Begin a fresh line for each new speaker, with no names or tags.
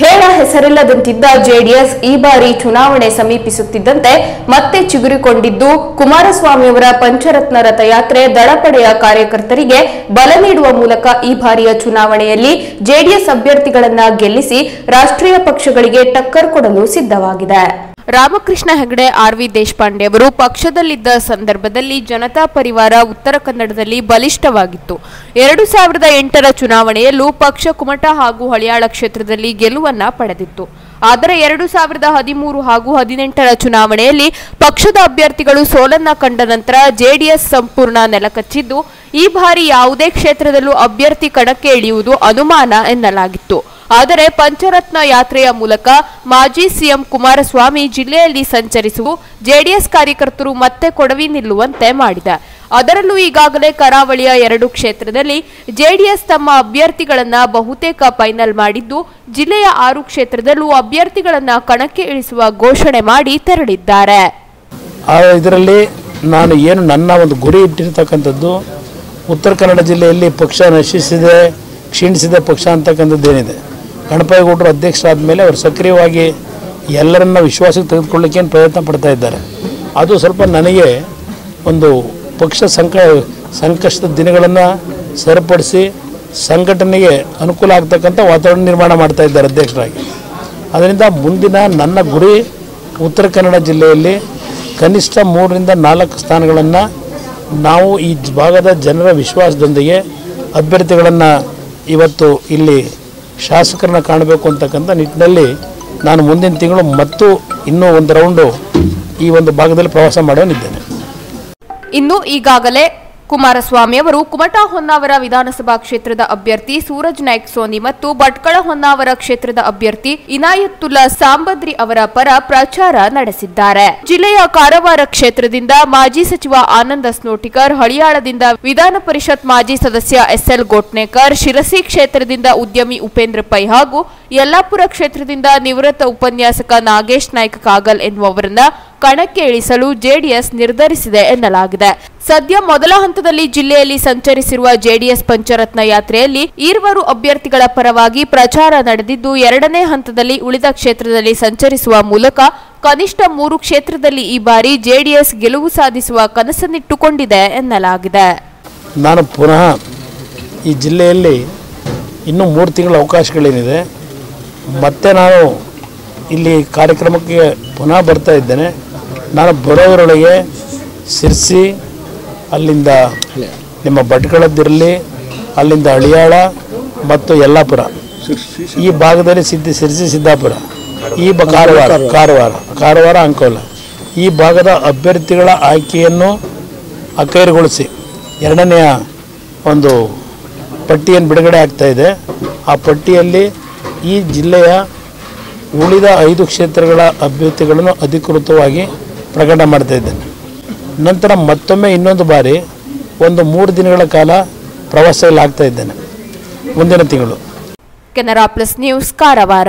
ಹೇಳ ಹೆಸರಿಲ್ಲದಂತಿದ್ದ ಜೆಡಿಎಸ್ ಈ ಬಾರಿ ಚುನಾವಣೆ ಸಮೀಪಿಸುತ್ತಿದ್ದಂತೆ ಮತ್ತೆ ಚಿಗುರಿಕೊಂಡಿದ್ದು ಕುಮಾರಸ್ವಾಮಿಯವರ ಪಂಚರತ್ನ ರಥಯಾತ್ರೆ ದಳಪಡೆಯ ಕಾರ್ಯಕರ್ತರಿಗೆ ಬಲ ನೀಡುವ ಮೂಲಕ ಈ ಬಾರಿಯ ಚುನಾವಣೆಯಲ್ಲಿ ಜೆಡಿಎಸ್ ಅಭ್ಯರ್ಥಿಗಳನ್ನ ಗೆಲ್ಲಿಸಿ ರಾಷ್ಟ್ರೀಯ ಪಕ್ಷಗಳಿಗೆ ಟಕ್ಕರ್ ಕೊಡಲು ಸಿದ್ಧವಾಗಿದೆ. ರಾಮಕೃಷ್ಣ ಹೆಗಡೆ ಆರ್ವಿ ದೇಶಪಾಂಡೆ ಅವರು ಪಕ್ಷದಲ್ಲಿದ್ದ ಸಂದರ್ಭದಲ್ಲಿ ಜನತಾ ಪರಿವಾರ ಉತ್ತರ ಕನ್ನಡದಲ್ಲಿ ಬಲಿಷ್ಠವಾಗಿತ್ತು. ಎರಡು ಸಾವಿರದ ಎಂಟರ ಚುನಾವಣೆಯಲ್ಲೂ ಪಕ್ಷ ಕುಮಟ ಹಾಗೂ ಹಳಿಯಾಳ ಕ್ಷೇತ್ರದಲ್ಲಿ ಗೆಲುವನ್ನ ಪಡೆದಿತ್ತು. ಆದರೆ ಎರಡು ಸಾವಿರದ ಹದಿಮೂರು ಹಾಗೂ ಹದಿನೆಂಟರ ಚುನಾವಣೆಯಲ್ಲಿ ಪಕ್ಷದ ಅಭ್ಯರ್ಥಿಗಳು ಸೋಲನ್ನ ಕಂಡ ನಂತರ ಜೆಡಿಎಸ್ ಸಂಪೂರ್ಣ ನೆಲಕಚ್ಚಿದ್ದು, ಈ ಬಾರಿ ಯಾವುದೇ ಕ್ಷೇತ್ರದಲ್ಲೂ ಅಭ್ಯರ್ಥಿ ಕಣಕ್ಕೆ ಇಳಿಯುವುದು ಅನುಮಾನ ಎನ್ನಲಾಗಿತ್ತು. ಆದರೆ ಪಂಚರತ್ನ ಯಾತ್ರೆಯ ಮೂಲಕ ಮಾಜಿ ಸಿಎಂ ಕುಮಾರಸ್ವಾಮಿ ಜಿಲ್ಲೆಯಲ್ಲಿ ಸಂಚರಿಸುವ ಜೆಡಿಎಸ್ ಕಾರ್ಯಕರ್ತರು ಮತ್ತೆ ಕೊಡವಿ ನಿಲ್ಲುವಂತೆ ಮಾಡಿದೆ. ಅದರಲ್ಲೂ ಈಗಾಗಲೇ ಕರಾವಳಿಯ ಎರಡು ಕ್ಷೇತ್ರದಲ್ಲಿ ಜೆಡಿಎಸ್ ತಮ್ಮ ಅಭ್ಯರ್ಥಿಗಳನ್ನ ಬಹುತೇಕ ಫೈನಲ್ ಮಾಡಿದ್ದು, ಜಿಲ್ಲೆಯ ಆರು ಕ್ಷೇತ್ರದಲ್ಲೂ ಅಭ್ಯರ್ಥಿಗಳನ್ನ ಕಣಕ್ಕೆ ಇಳಿಸುವ ಘೋಷಣೆ ಮಾಡಿ ತೆರಳಿದ್ದಾರೆ.
ಇದರಲ್ಲಿ ನಾನು ಏನು ನನ್ನ ಒಂದು ಗುರಿ ಇಟ್ಟಿರ್ತಕ್ಕಂಥದ್ದು, ಉತ್ತರ ಕನ್ನಡ ಜಿಲ್ಲೆಯಲ್ಲಿ ಪಕ್ಷ ನಶಿಸಿದೆ, ಕ್ಷೀಣಿಸಿದ ಪಕ್ಷ ಅಂತಕ್ಕಂಥದ್ದೇನಿದೆ. ಗಣಪೇಗೌಡರು ಅಧ್ಯಕ್ಷರಾದ ಮೇಲೆ ಅವರು ಸಕ್ರಿಯವಾಗಿ ಎಲ್ಲರನ್ನ ವಿಶ್ವಾಸಕ್ಕೆ ತೆಗೆದುಕೊಳ್ಳಿಕ್ಕೆ ಪ್ರಯತ್ನ ಪಡ್ತಾ ಇದ್ದಾರೆ. ಅದು ಸ್ವಲ್ಪ ನನಗೆ ಒಂದು ಪಕ್ಷ ಸಂಕ ಸಂಕಷ್ಟದ ದಿನಗಳನ್ನು ಸರಿಪಡಿಸಿ ಸಂಘಟನೆಗೆ ಅನುಕೂಲ ಆಗ್ತಕ್ಕಂಥ ವಾತಾವರಣ ನಿರ್ಮಾಣ ಮಾಡ್ತಾ ಇದ್ದಾರೆ ಅಧ್ಯಕ್ಷರಾಗಿ. ಅದರಿಂದ ಮುಂದಿನ ನನ್ನ ಗುರಿ ಉತ್ತರ ಕನ್ನಡ ಜಿಲ್ಲೆಯಲ್ಲಿ ಕನಿಷ್ಠ ಮೂರರಿಂದ ನಾಲ್ಕು ಸ್ಥಾನಗಳನ್ನು ನಾವು ಈ ಭಾಗದ ಜನರ ವಿಶ್ವಾಸದೊಂದಿಗೆ ಅಭ್ಯರ್ಥಿಗಳನ್ನು ಇವತ್ತು ಇಲ್ಲಿ ಶಾಸಕರನ್ನ ಕಾಣಬೇಕು ಅಂತಕ್ಕಂಥ ನಿಟ್ಟಿನಲ್ಲಿ ನಾನು ಮುಂದಿನ ತಿಂಗಳು ಮತ್ತು ಇನ್ನೂ ಒಂದು ರೌಂಡು ಈ ಒಂದು ಭಾಗದಲ್ಲಿ ಪ್ರವಾಸ ಮಾಡೋನಿದ್ದೇನೆ.
ಇನ್ನು ಈಗಾಗಲೇ ಕುಮಾರಸ್ವಾಮಿ ಅವರು ಕುಮಟಾ ಹೊನ್ನಾವರ ವಿಧಾನಸಭಾ ಕ್ಷೇತ್ರದ ಅಭ್ಯರ್ಥಿ ಸೂರಜ್ ನಾಯ್ಕ ಸೋನಿ ಮತ್ತು ಭಟ್ಕಳ ಹೊನ್ನಾವರ ಕ್ಷೇತ್ರದ ಅಭ್ಯರ್ಥಿ ಇನಾಯತ್ತುಲ್ಲಾ ಸಾಂಬದ್ರಿ ಅವರ ಪರ ಪ್ರಚಾರ ನಡೆಸಿದ್ದಾರೆ. ಜಿಲ್ಲೆಯ ಕಾರವಾರ ಕ್ಷೇತ್ರದಿಂದ ಮಾಜಿ ಸಚಿವ ಆನಂದ ಸ್ನೋಟಿಕರ್, ಹಳಿಯಾಳದಿಂದ ವಿಧಾನ ಪರಿಷತ್ ಮಾಜಿ ಸದಸ್ಯ ಎಸ್ಎಲ್ ಗೋಟ್ನೇಕರ್, ಶಿರಸಿ ಕ್ಷೇತ್ರದಿಂದ ಉದ್ಯಮಿ ಉಪೇಂದ್ರ ಪೈ ಹಾಗೂ ಯಲ್ಲಾಪುರ ಕ್ಷೇತ್ರದಿಂದ ನಿವೃತ್ತ ಉಪನ್ಯಾಸಕ ನಾಗೇಶ್ ನಾಯ್ಕ ಕಾಗಲ್ ಎನ್ನುವವರನ್ನ ಕಣಕ್ಕೆ ಇಳಿಸಲು ಜೆಡಿಎಸ್ ನಿರ್ಧರಿಸಿದೆ ಎನ್ನಲಾಗಿದೆ. ಸದ್ಯ ಮೊದಲ ಹಂತದಲ್ಲಿ ಜಿಲ್ಲೆಯಲ್ಲಿ ಸಂಚರಿಸಿರುವ ಜೆಡಿಎಸ್ ಪಂಚರತ್ನ ಯಾತ್ರೆಯಲ್ಲಿ ಈರ್ವರು ಅಭ್ಯರ್ಥಿಗಳ ಪರವಾಗಿ ಪ್ರಚಾರ ನಡೆದಿದ್ದು, ಎರಡನೇ ಹಂತದಲ್ಲಿ ಉಳಿದ ಕ್ಷೇತ್ರದಲ್ಲಿ ಸಂಚರಿಸುವ ಮೂಲಕ ಕನಿಷ್ಠ ಮೂರು ಕ್ಷೇತ್ರದಲ್ಲಿ ಈ ಬಾರಿ ಜೆಡಿಎಸ್ ಗೆಲುವು ಸಾಧಿಸುವ ಕನಸನ್ನಿಟ್ಟುಕೊಂಡಿದೆ ಎನ್ನಲಾಗಿದೆ.
ನಾನು ಪುನಃ ಈ ಜಿಲ್ಲೆಯಲ್ಲಿ ಇನ್ನೂ ಮೂರು ತಿಂಗಳ ಅವಕಾಶಗಳೇನಿದೆ ಮತ್ತೆ ನಾನು ಇಲ್ಲಿ ಕಾರ್ಯಕ್ರಮಕ್ಕೆ ಪುನಃ ಬರ್ತಾ ಇದ್ದೇನೆ. ನಾನು ಬರೋದರೊಳಗೆ ಸಿರ್ಸಿ, ಅಲ್ಲಿಂದ ನಿಮ್ಮ ಭಟ್ಕಳದ್ದಿರಲಿ, ಅಲ್ಲಿಂದ ಹಳಿಯಾಳ ಮತ್ತು ಯಲ್ಲಾಪುರ. ಈ ಭಾಗದಲ್ಲಿ ಸಿದ್ಧ, ಸಿರ್ಸಿ, ಸಿದ್ದಾಪುರ. ಈ ಬ ಕಾರವಾರ ಕಾರವಾರ ಕಾರವಾರ, ಅಂಕೋಲ. ಈ ಭಾಗದ ಅಭ್ಯರ್ಥಿಗಳ ಆಯ್ಕೆಯನ್ನು ಅಖೈರುಗೊಳಿಸಿ. ಎರಡನೆಯ ಒಂದು ಪಟ್ಟಿಯನ್ನು ಬಿಡುಗಡೆ ಇದೆ. ಆ ಪಟ್ಟಿಯಲ್ಲಿ ಈ ಜಿಲ್ಲೆಯ ಉಳಿದ ಐದು ಕ್ಷೇತ್ರಗಳ ಅಭ್ಯರ್ಥಿಗಳನ್ನು ಅಧಿಕೃತವಾಗಿ ಪ್ರಕಟ ಮಾಡ್ತಾ ಇದ್ದೇನೆ ನಂತರ ಮತ್ತೊಮ್ಮೆ ಇನ್ನೊಂದು ಬಾರಿ ಒಂದು ಮೂರು ದಿನಗಳ ಕಾಲ ಪ್ರವಾಸದಲ್ಲಿ ಆಗ್ತಾ ಇದ್ದೇನೆ. ಮುಂದಿನ ತಿಂಗಳು.
Canara plus news Karwar.